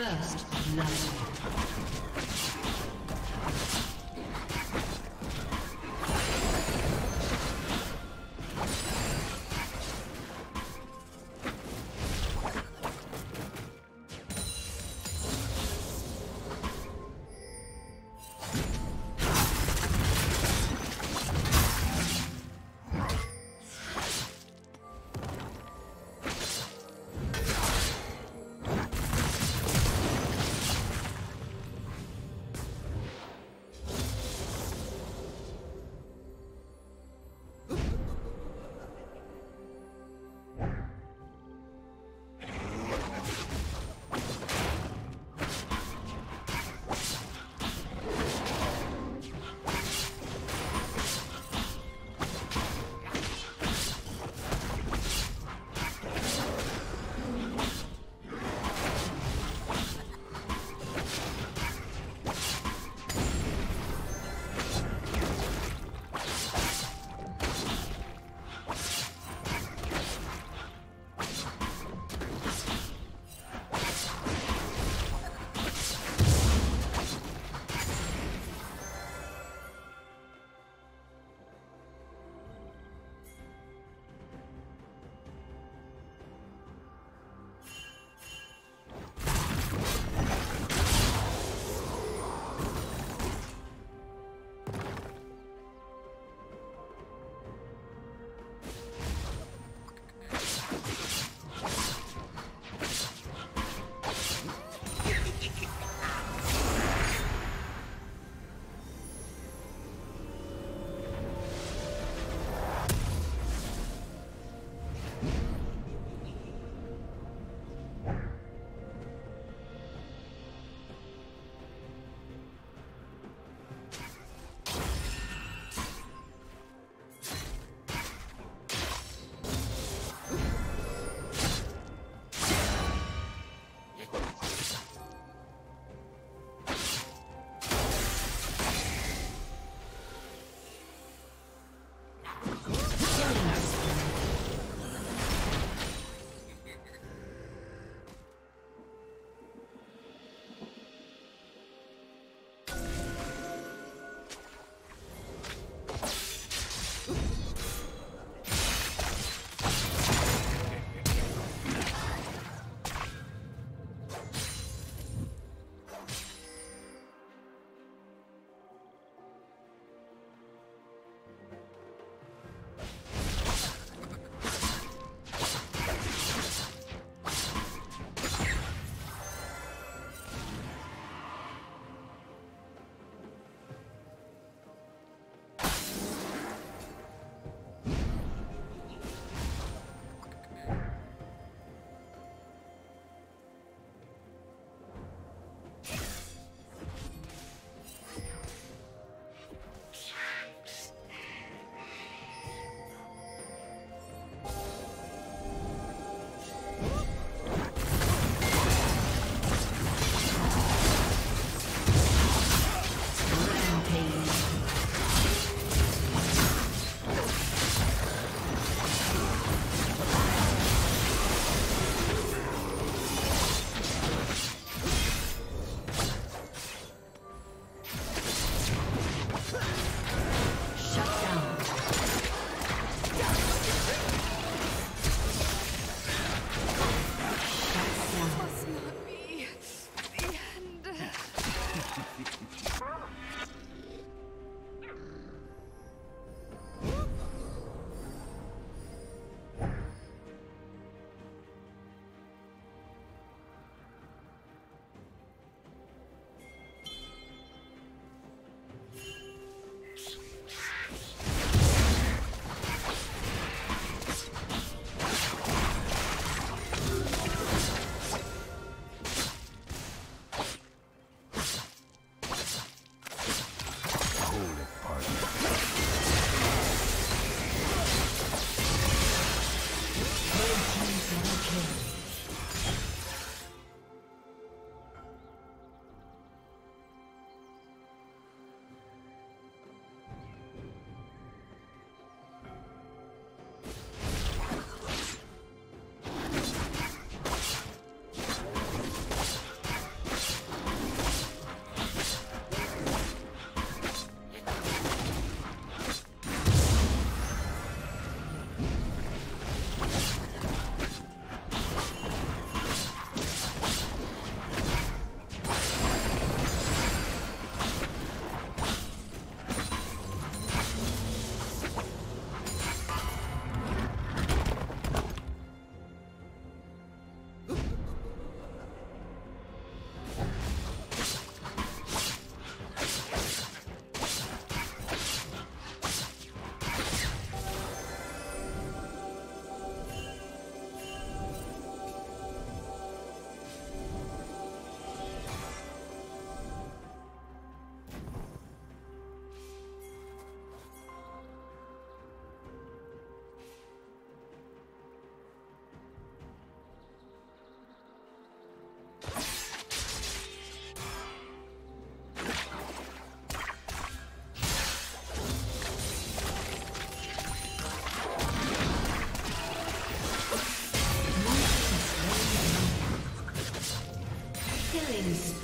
First blood.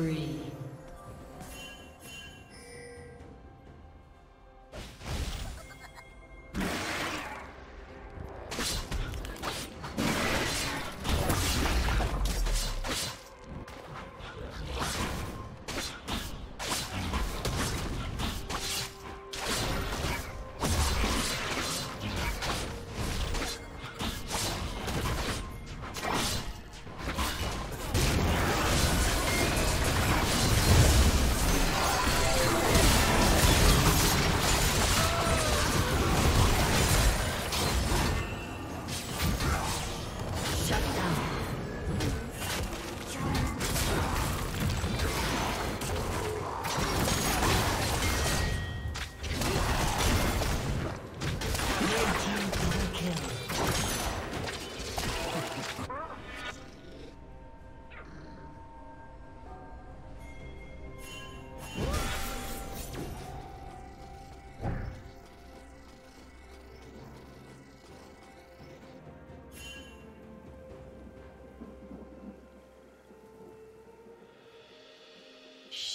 Spree.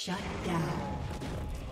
Shut down.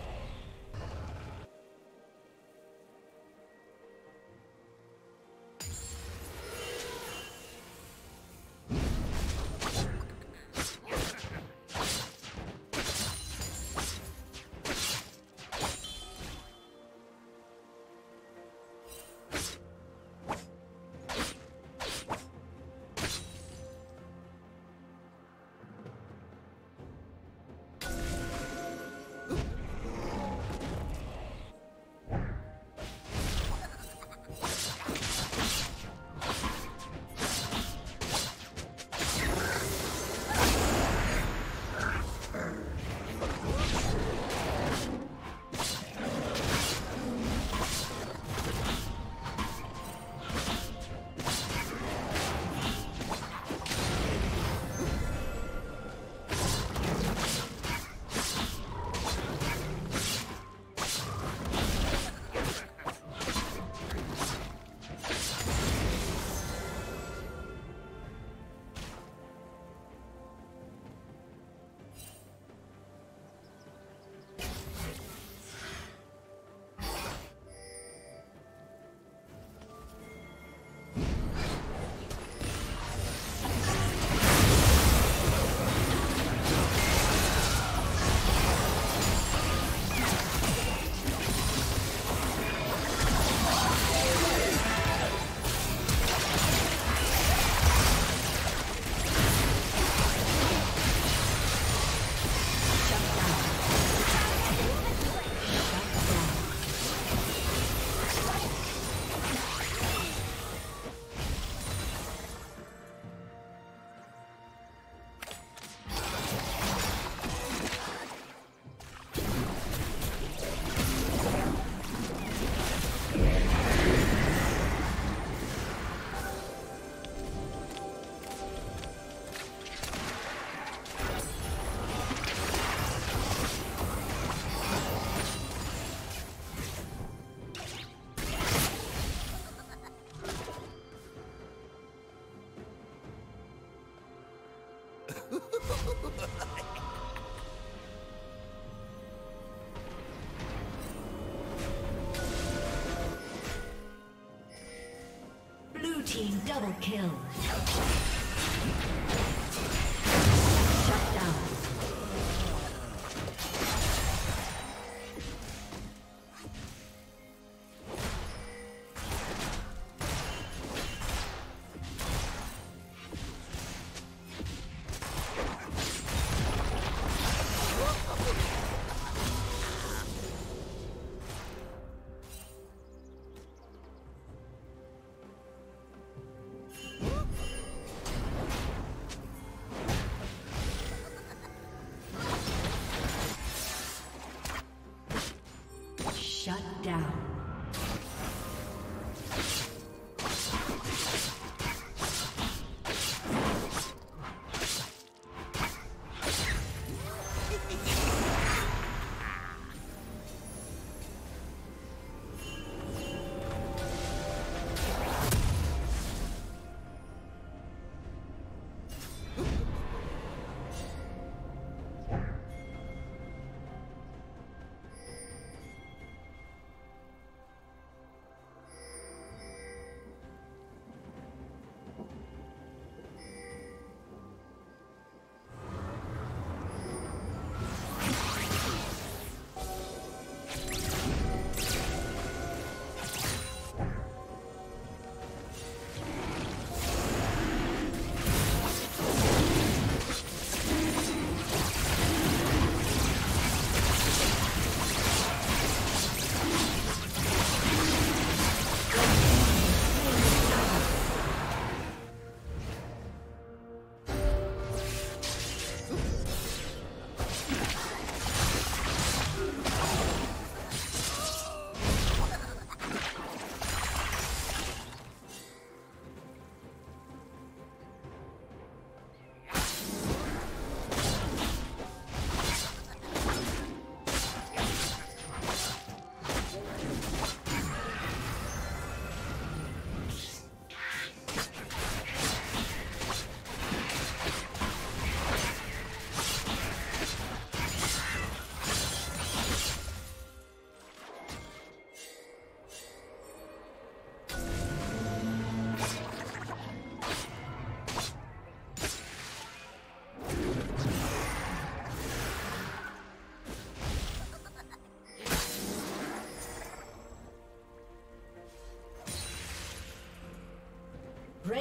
Double kill.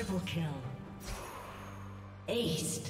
Triple kill. Aced.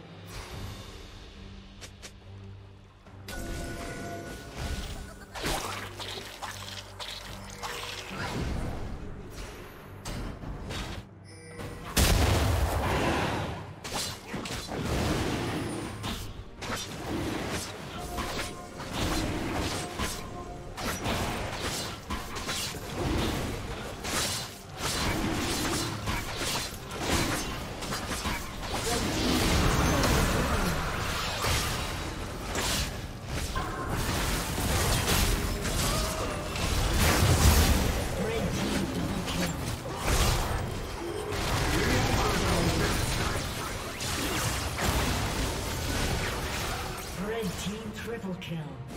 Kill.